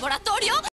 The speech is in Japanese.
laboratorio